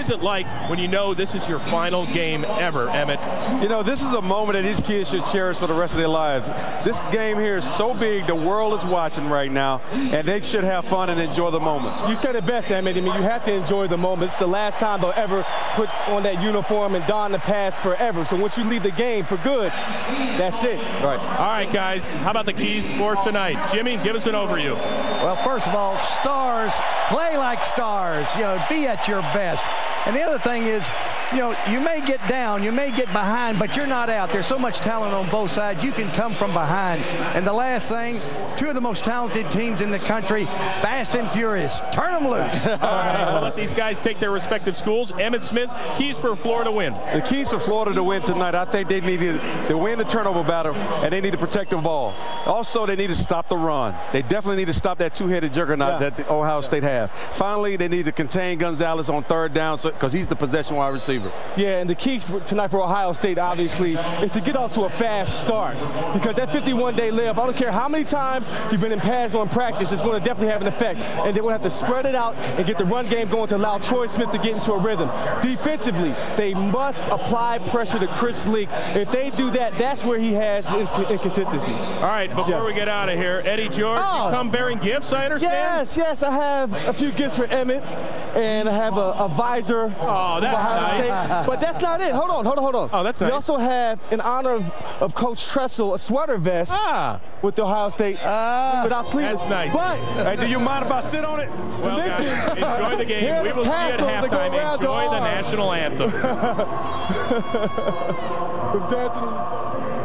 is it like when you know this is your final game ever, Emmitt? You know, this is a moment that these kids should cherish for the rest of their lives. This game here is so big, the world is watching right now, and they should have fun and enjoy the moment. You said it best, Emmitt. I mean, you have to enjoy the moment. It's the last time they'll ever put on that uniform and don the pads forever. So once you leave the game for good, that's it. Right. All right, guys. How about the keys for tonight? Jimmy, give us an overview. Well, first of all, stars play like stars. You know, be at your best. And the other thing is, you know, you may get down, you may get behind, but you're not out. There's so much talent on both sides. You can come from behind. And the last thing, two of the most talented teams in the country, fast and furious. Turn them loose. All right, we'll let these guys take their respective schools. Emmitt Smith, keys for Florida win. The keys for Florida to win tonight, I think they need to win the turnover battle, and they need to protect the ball. Also, they need to stop the run. They definitely need to stop that two-headed juggernaut yeah. that the Ohio State have. Finally, they need to contain Gonzalez on third down because he's the possession wide receiver receiver. Yeah, and the key for tonight for Ohio State, obviously, is to get off to a fast start. Because that 51-day layup, I don't care how many times you've been in pads on practice, it's going to definitely have an effect. And they're going to have to spread it out and get the run game going to allow Troy Smith to get into a rhythm. Defensively, they must apply pressure to Chris Leak. If they do that, that's where he has his inconsistencies. All right, before yeah. we get out of here, Eddie George, oh. you come bearing gifts, I understand? Yes, yes, I have a few gifts for Emmitt, and I have a, a visor. Oh, that's nice but that's not it. Hold on, hold on, hold on. Oh, that's nice. We also have, in honor of, of Coach Tressel, a sweater vest ah. with the Ohio State uh, without sleeves. That's nice. But hey, do you mind if I sit on it? Well, guys, enjoy the game. we will see you at halftime. Enjoy the national anthem.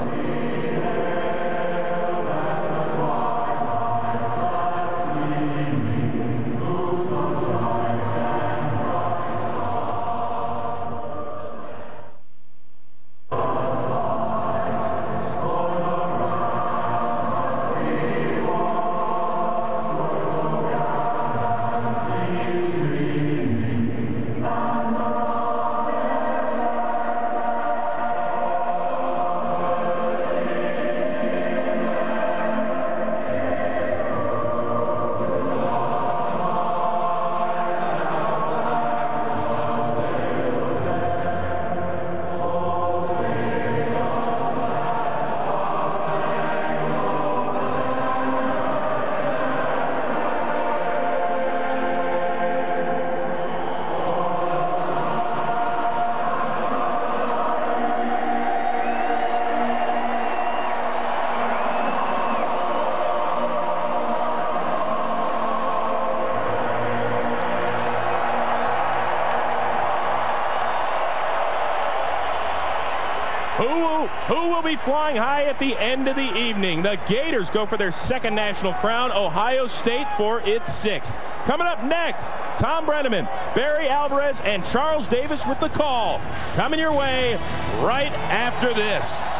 be flying high at the end of the evening. The Gators go for their second national crown. Ohio State for its sixth. Coming up next, Tom Brennaman, Barry Alvarez, and Charles Davis with the call. Coming your way right after this.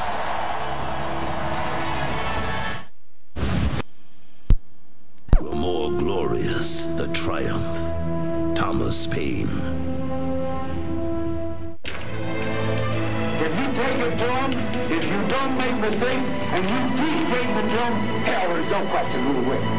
If you don't make mistakes and you keep taking the film, hell, there's no question who will win.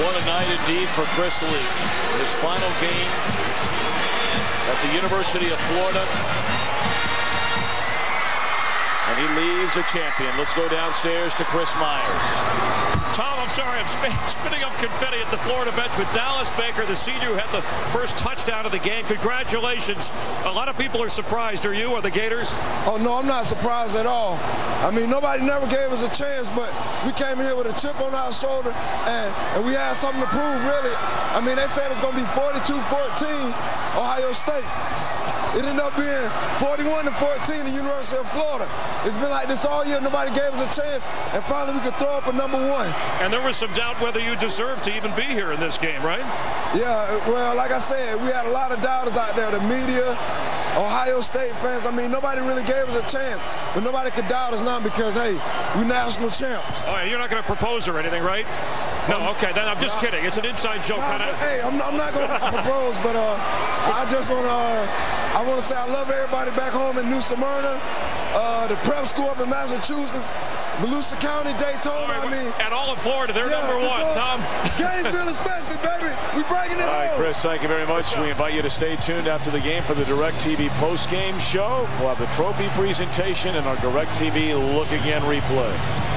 What a night indeed for Chris Leak. His final game at the University of Florida. And he leaves a champion. Let's go downstairs to Chris Myers. Tom, I'm sorry, I'm spinning up confetti at the Florida bench with Dallas Baker, the senior who had the first touchdown of the game. Congratulations. A lot of people are surprised. Are you or the Gators? Oh, no, I'm not surprised at all. I mean, nobody never gave us a chance, but we came here with a chip on our shoulder, and, and we had something to prove, really. I mean, they said it was going to be 42-14 Ohio State. It ended up being 41 to 14 the University of Florida. It's been like this all year. Nobody gave us a chance, and finally we could throw up a number one. And there was some doubt whether you deserved to even be here in this game, right? Yeah, well, like I said, we had a lot of doubters out there, the media, Ohio State fans. I mean, nobody really gave us a chance, but nobody could doubt us now because, hey, we're national champs. Oh, all right, you're not going to propose or anything, right? No, okay, then I'm just kidding. It's an inside joke. Nah, hey, I'm, I'm not going to propose, but uh, I just want to uh, I want to say I love everybody back home in New Smyrna, uh, the prep school up in Massachusetts, Volusia County, Daytona. Right, I mean, and all of Florida, they're yeah, number one. All, Tom, Gainesville especially, baby. We breaking it all home. right, Chris, thank you very much. We invite you to stay tuned after the game for the DirecTV post-game show. We'll have the trophy presentation and our DirecTV Look Again replay.